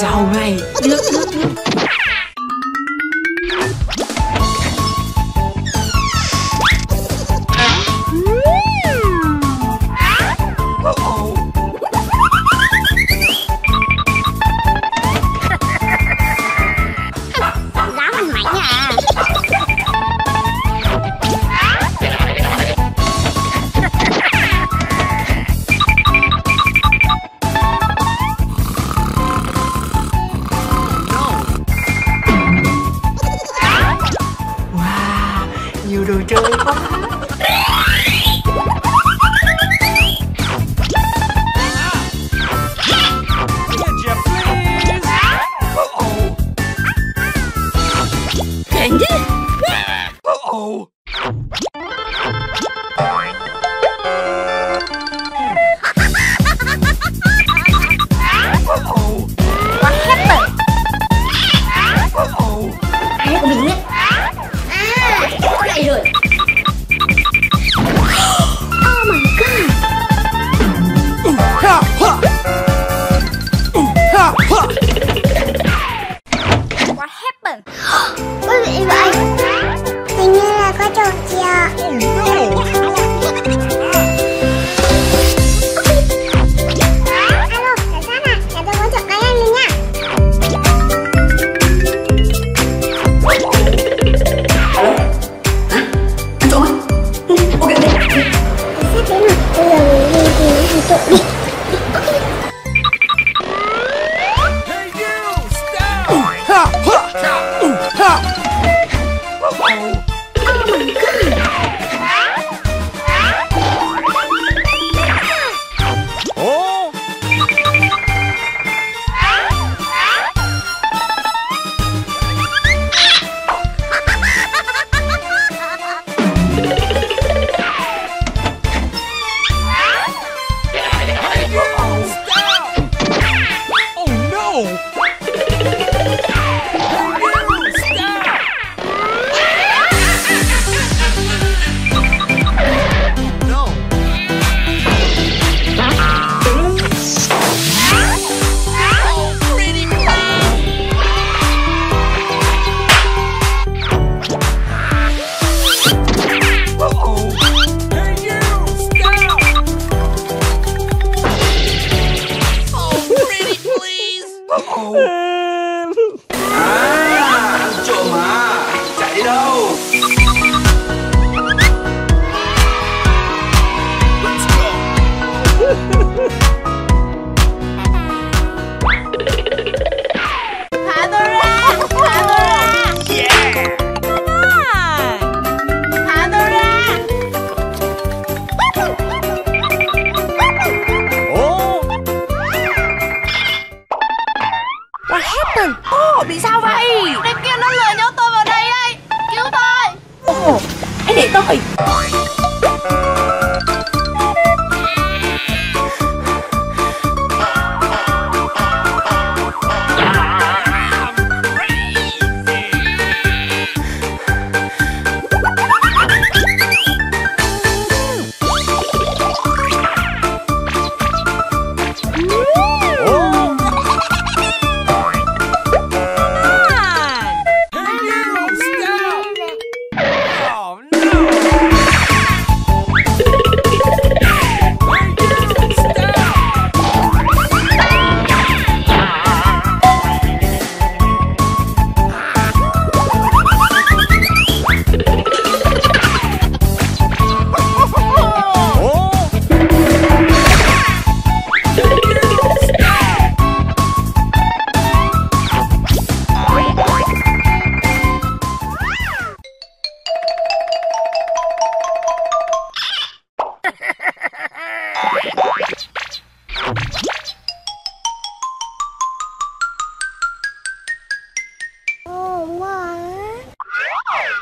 giàu này. Trước vậy Hình như là có trò kìa cậu bị sao vậy Đêm kia nó lừa nhau tôi vào đây đây Cứu tôi Ồ, hãy để tôi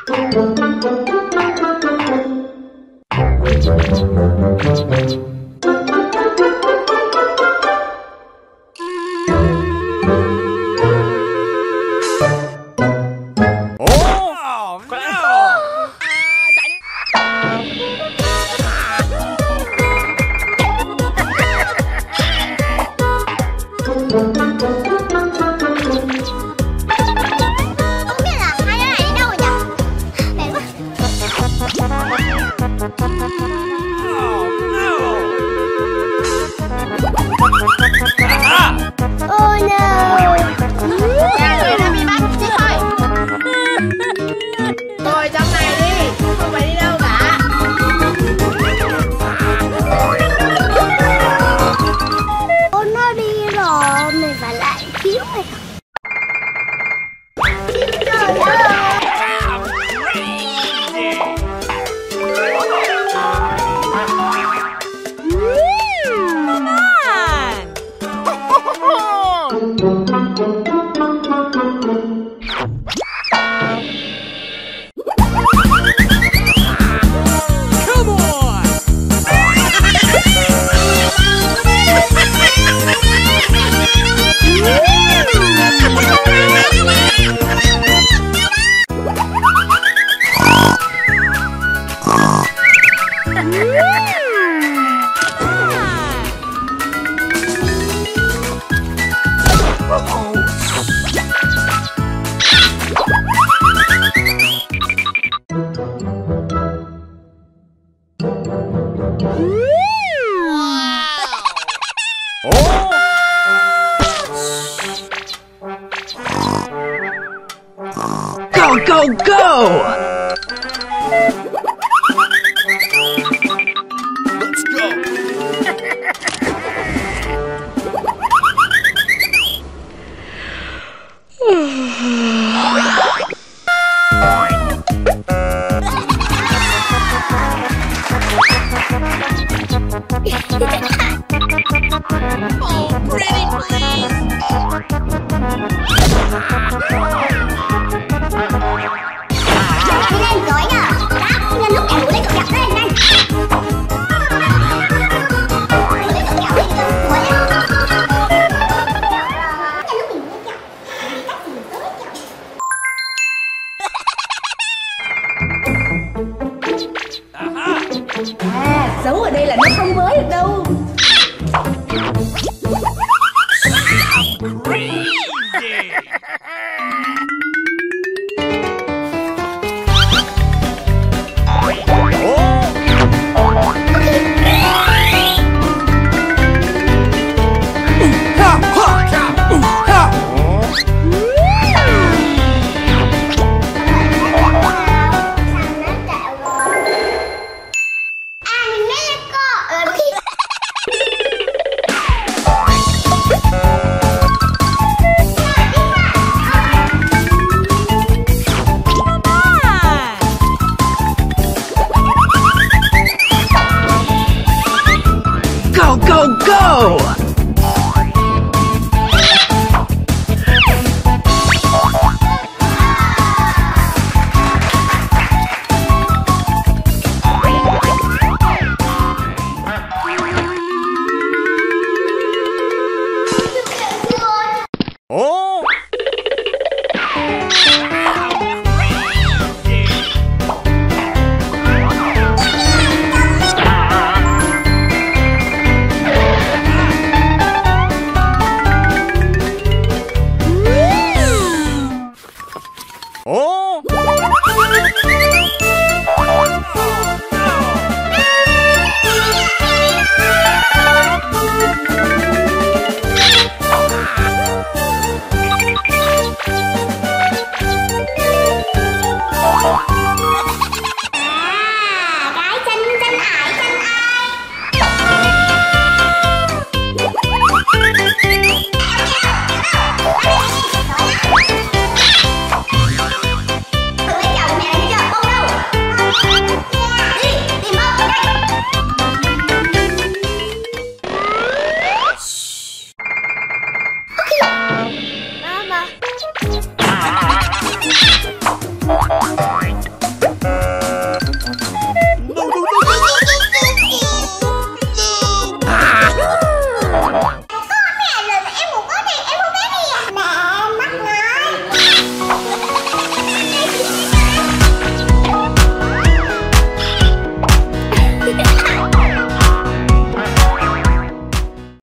Thank you. Go, go, go! 嗯ん、う、à ở đây là nó không với được đâu.